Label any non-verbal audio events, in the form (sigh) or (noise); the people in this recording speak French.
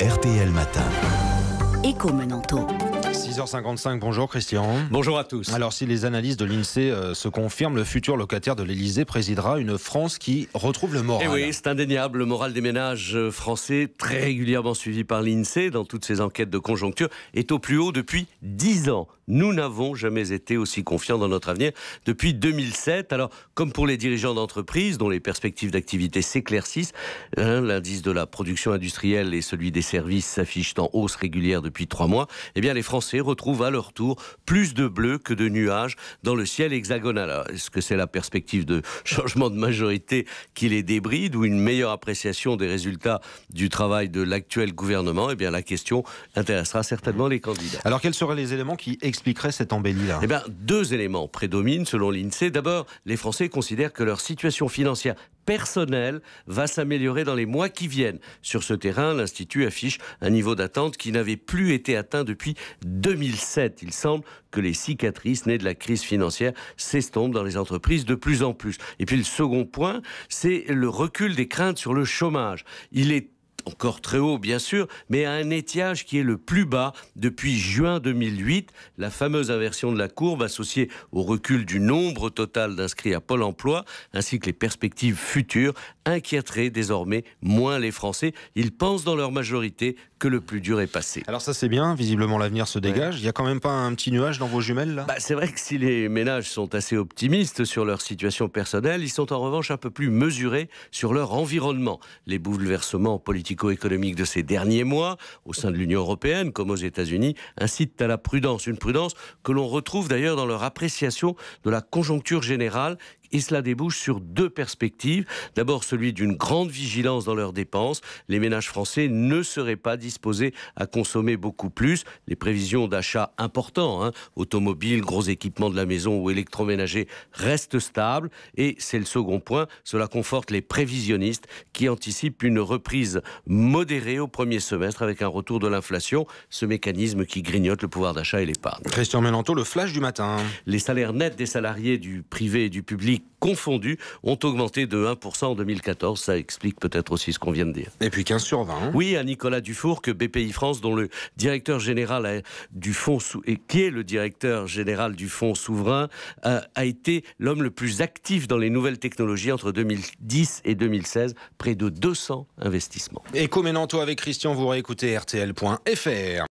RTL Matin. Éco Menanto. 6h55, bonjour Christian. Bonjour à tous. Alors si les analyses de l'INSEE euh, se confirment, le futur locataire de l'Elysée présidera une France qui retrouve le moral. Eh oui, c'est indéniable. Le moral des ménages euh, français, très régulièrement suivi par l'INSEE dans toutes ses enquêtes de conjoncture, est au plus haut depuis 10 ans. Nous n'avons jamais été aussi confiants dans notre avenir depuis 2007. Alors, comme pour les dirigeants d'entreprise dont les perspectives d'activité s'éclaircissent, hein, l'indice de la production industrielle et celui des services s'affichent en hausse régulière depuis trois mois, eh bien les Français retrouvent à leur tour plus de bleu que de nuages dans le ciel hexagonal. Est-ce que c'est la perspective de (laughs) changement de majorité qui les débride ou une meilleure appréciation des résultats du travail de l'actuel gouvernement? Eh bien la question intéressera certainement les candidats. Alors quels seraient les éléments qui expliquerait cette embellie-là Eh bien, deux éléments prédominent selon l'INSEE. D'abord, les Français considèrent que leur situation financière personnelle va s'améliorer dans les mois qui viennent. Sur ce terrain, l'Institut affiche un niveau d'attente qui n'avait plus été atteint depuis 2007. Il semble que les cicatrices nées de la crise financière s'estompent dans les entreprises de plus en plus. Et puis le second point, c'est le recul des craintes sur le chômage. Il est encore très haut bien sûr, mais à un étiage qui est le plus bas depuis juin 2008. La fameuse inversion de la courbe associée au recul du nombre total d'inscrits à Pôle Emploi, ainsi que les perspectives futures, inquiéteraient désormais moins les Français. Ils pensent dans leur majorité que le plus dur est passé. Alors ça c'est bien, visiblement l'avenir se dégage. Il n'y a quand même pas un petit nuage dans vos jumelles là? Bah, C'est vrai que si les ménages sont assez optimistes sur leur situation personnelle, ils sont en revanche un peu plus mesurés sur leur environnement. Les bouleversements politiques économique de ces derniers mois, au sein de l'Union européenne comme aux États-Unis, incitent à la prudence. Une prudence que l'on retrouve d'ailleurs dans leur appréciation de la conjoncture générale et cela débouche sur deux perspectives. D'abord, celui d'une grande vigilance dans leurs dépenses. Les ménages français ne seraient pas disposés à consommer beaucoup plus. Les prévisions d'achat importants, hein, automobiles, gros équipements de la maison ou électroménagers, restent stables. Et c'est le second point, cela conforte les prévisionnistes qui anticipent une reprise modérée au premier semestre avec un retour de l'inflation, ce mécanisme qui grignote le pouvoir d'achat et l'épargne. Christian Mélentot, le flash du matin. Les salaires nets des salariés du privé et du public confondus ont augmenté de 1% en 2014. Ça explique peut-être aussi ce qu'on vient de dire. Et puis 15 sur 20. Hein. oui, à Nicolas Dufour, que BPI France, dont le directeur général du fonds et qui est le directeur général du fonds souverain, a, a été l'homme le plus actif dans les nouvelles technologies entre 2010 et 2016, près de 200 investissements. Et Menanto avec Christian, vous réécoutez RTL.fr.